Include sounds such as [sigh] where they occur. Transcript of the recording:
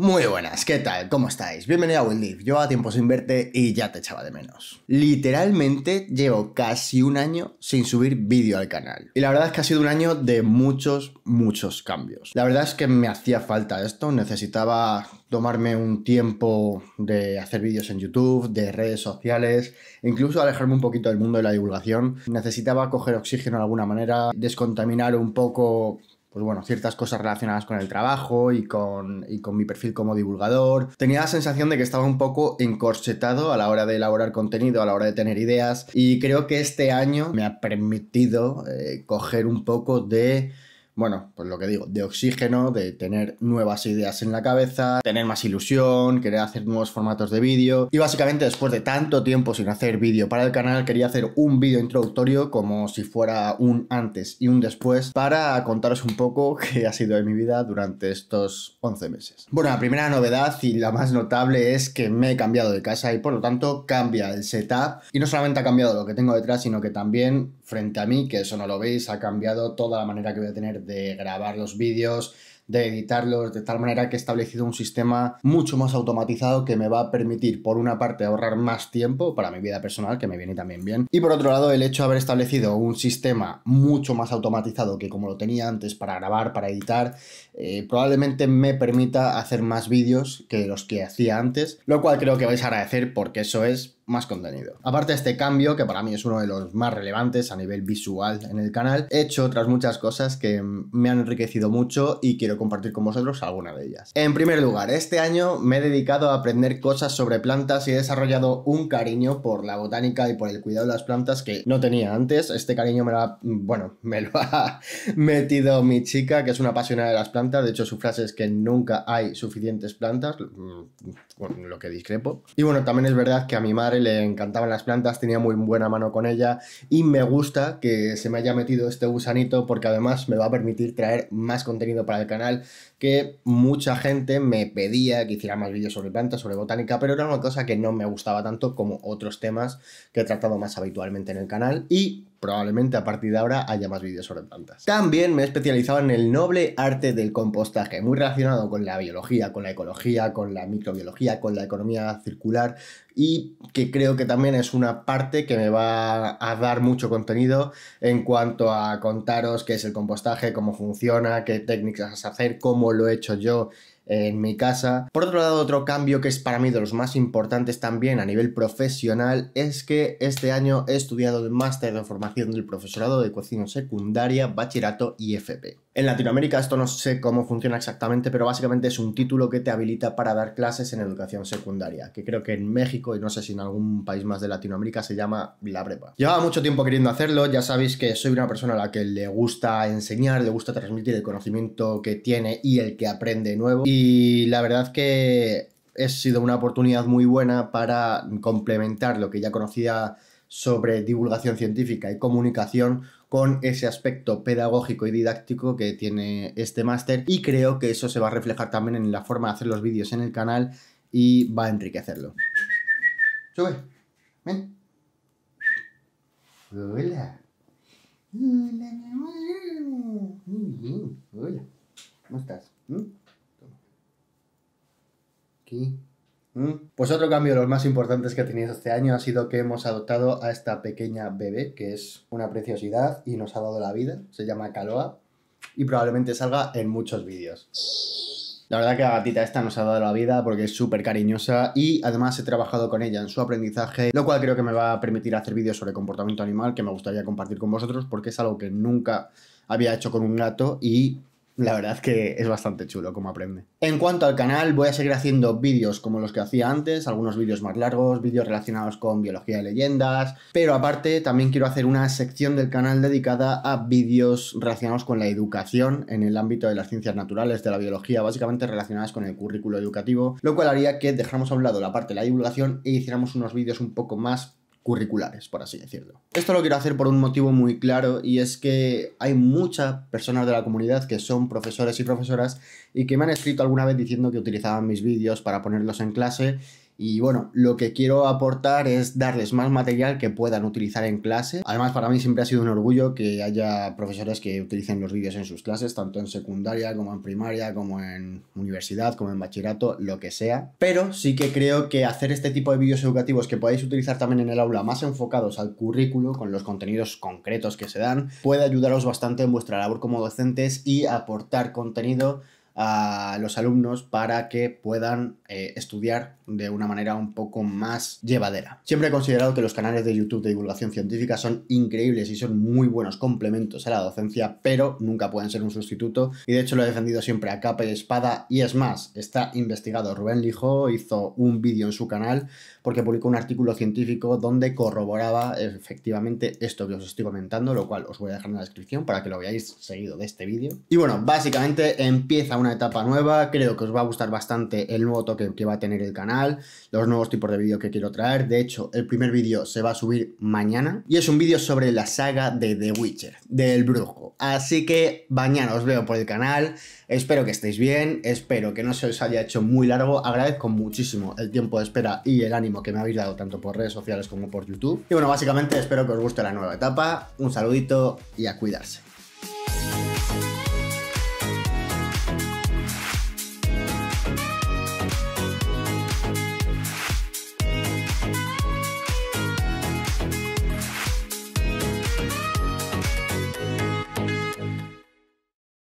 Muy buenas, ¿qué tal? ¿Cómo estáis? Bienvenido a Will Yo a tiempo sin verte y ya te echaba de menos. Literalmente llevo casi un año sin subir vídeo al canal. Y la verdad es que ha sido un año de muchos, muchos cambios. La verdad es que me hacía falta esto, necesitaba tomarme un tiempo de hacer vídeos en YouTube, de redes sociales, incluso alejarme un poquito del mundo de la divulgación. Necesitaba coger oxígeno de alguna manera, descontaminar un poco pues bueno, ciertas cosas relacionadas con el trabajo y con, y con mi perfil como divulgador. Tenía la sensación de que estaba un poco encorsetado a la hora de elaborar contenido, a la hora de tener ideas y creo que este año me ha permitido eh, coger un poco de bueno, pues lo que digo, de oxígeno, de tener nuevas ideas en la cabeza, tener más ilusión, querer hacer nuevos formatos de vídeo. Y básicamente después de tanto tiempo sin hacer vídeo para el canal, quería hacer un vídeo introductorio como si fuera un antes y un después para contaros un poco [laughs] qué ha sido de mi vida durante estos 11 meses. Bueno, la primera novedad y la más notable es que me he cambiado de casa y por lo tanto cambia el setup. Y no solamente ha cambiado lo que tengo detrás, sino que también frente a mí, que eso no lo veis, ha cambiado toda la manera que voy a tener de grabar los vídeos, de editarlos, de tal manera que he establecido un sistema mucho más automatizado que me va a permitir, por una parte, ahorrar más tiempo para mi vida personal, que me viene también bien, y por otro lado, el hecho de haber establecido un sistema mucho más automatizado que como lo tenía antes para grabar, para editar, eh, probablemente me permita hacer más vídeos que los que hacía antes, lo cual creo que vais a agradecer porque eso es más contenido. Aparte de este cambio, que para mí es uno de los más relevantes a nivel visual en el canal, he hecho otras muchas cosas que me han enriquecido mucho y quiero compartir con vosotros alguna de ellas. En primer lugar, este año me he dedicado a aprender cosas sobre plantas y he desarrollado un cariño por la botánica y por el cuidado de las plantas que no tenía antes. Este cariño me lo ha, bueno, me lo [laughs] ha metido mi chica, que es una apasionada de las plantas. De hecho, su frase es que nunca hay suficientes plantas, con lo que discrepo. Y bueno, también es verdad que a mi madre le encantaban las plantas, tenía muy buena mano con ella y me gusta que se me haya metido este gusanito porque además me va a permitir traer más contenido para el canal que mucha gente me pedía que hiciera más vídeos sobre plantas, sobre botánica, pero era una cosa que no me gustaba tanto como otros temas que he tratado más habitualmente en el canal y probablemente a partir de ahora haya más vídeos sobre plantas. También me he especializado en el noble arte del compostaje, muy relacionado con la biología, con la ecología, con la microbiología, con la economía circular y que creo que también es una parte que me va a dar mucho contenido en cuanto a contaros qué es el compostaje, cómo funciona, qué técnicas hacer, cómo lo he hecho yo en mi casa. Por otro lado, otro cambio que es para mí de los más importantes también a nivel profesional es que este año he estudiado el máster de formación del profesorado de cocina secundaria, bachillerato y FP. En Latinoamérica esto no sé cómo funciona exactamente, pero básicamente es un título que te habilita para dar clases en educación secundaria, que creo que en México y no sé si en algún país más de Latinoamérica se llama la prepa. Llevaba mucho tiempo queriendo hacerlo, ya sabéis que soy una persona a la que le gusta enseñar, le gusta transmitir el conocimiento que tiene y el que aprende nuevo. Y la verdad que ha sido una oportunidad muy buena para complementar lo que ya conocía sobre divulgación científica y comunicación con ese aspecto pedagógico y didáctico que tiene este máster y creo que eso se va a reflejar también en la forma de hacer los vídeos en el canal y va a enriquecerlo. Sube, ven. Hola. Hola, Muy bien. Hola. ¿Cómo estás? ¿Mm? Aquí. ¿Mm? Pues otro cambio de los más importantes que ha tenido este año ha sido que hemos adoptado a esta pequeña bebé, que es una preciosidad y nos ha dado la vida. Se llama Caloa y probablemente salga en muchos vídeos. La verdad que la gatita esta nos ha dado la vida porque es súper cariñosa y además he trabajado con ella en su aprendizaje, lo cual creo que me va a permitir hacer vídeos sobre comportamiento animal que me gustaría compartir con vosotros porque es algo que nunca había hecho con un gato y la verdad es que es bastante chulo como aprende. En cuanto al canal, voy a seguir haciendo vídeos como los que hacía antes, algunos vídeos más largos, vídeos relacionados con biología y leyendas, pero aparte también quiero hacer una sección del canal dedicada a vídeos relacionados con la educación en el ámbito de las ciencias naturales, de la biología, básicamente relacionadas con el currículo educativo, lo cual haría que dejáramos a un lado la parte de la divulgación e hiciéramos unos vídeos un poco más curriculares, por así decirlo. Esto lo quiero hacer por un motivo muy claro y es que hay muchas personas de la comunidad que son profesores y profesoras y que me han escrito alguna vez diciendo que utilizaban mis vídeos para ponerlos en clase Y bueno, lo que quiero aportar es darles más material que puedan utilizar en clase. Además, para mí siempre ha sido un orgullo que haya profesores que utilicen los vídeos en sus clases, tanto en secundaria como en primaria, como en universidad, como en bachillerato, lo que sea. Pero sí que creo que hacer este tipo de vídeos educativos que podáis utilizar también en el aula, más enfocados al currículo, con los contenidos concretos que se dan, puede ayudaros bastante en vuestra labor como docentes y aportar contenido a los alumnos para que puedan eh, estudiar de una manera un poco más llevadera. Siempre he considerado que los canales de YouTube de divulgación científica son increíbles y son muy buenos complementos a la docencia, pero nunca pueden ser un sustituto y de hecho lo he defendido siempre a capa y espada y es más, está investigado. Rubén Lijo hizo un vídeo en su canal porque publicó un artículo científico donde corroboraba efectivamente esto que os estoy comentando, lo cual os voy a dejar en la descripción para que lo veáis seguido de este vídeo. Y bueno, básicamente empieza una etapa nueva, creo que os va a gustar bastante el nuevo toque que va a tener el canal, los nuevos tipos de vídeo que quiero traer, de hecho el primer vídeo se va a subir mañana y es un vídeo sobre la saga de The Witcher, del brujo, así que mañana os veo por el canal, espero que estéis bien, espero que no se os haya hecho muy largo, agradezco muchísimo el tiempo de espera y el ánimo que me habéis dado tanto por redes sociales como por YouTube. Y bueno, básicamente espero que os guste la nueva etapa, un saludito y a cuidarse.